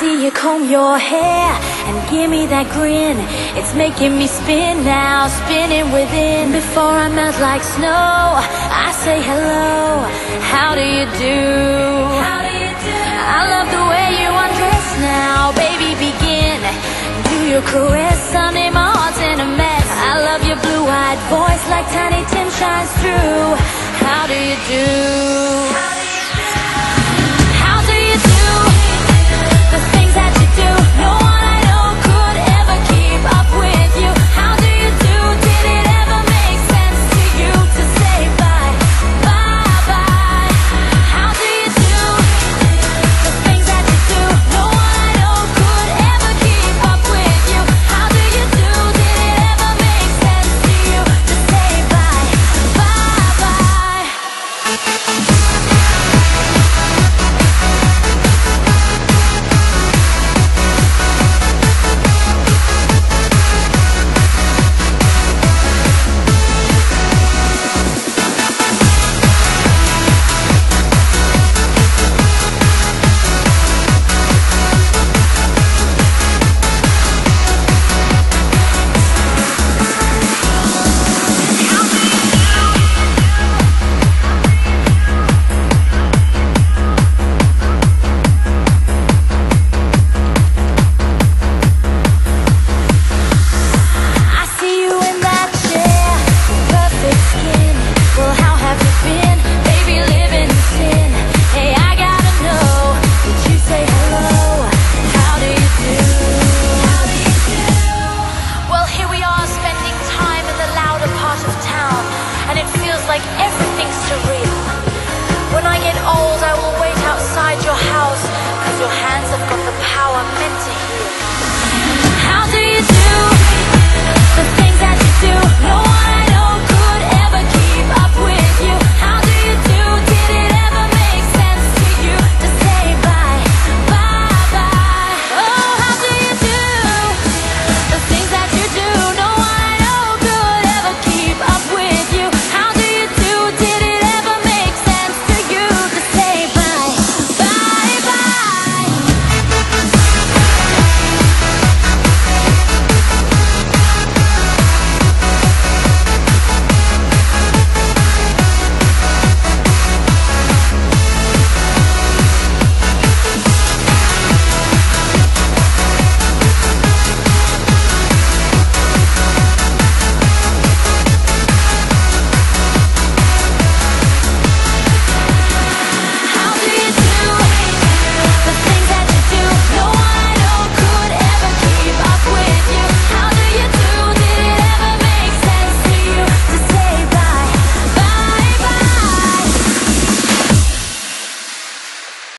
see you comb your hair and give me that grin. It's making me spin now, spinning within. Before I melt like snow, I say hello. How do you do? How do you do? I love the way you undress now, baby. Begin. Do your caress, Sunday my heart's in a mess. I love your blue-eyed voice like Tiny Tim shines through. How do you do?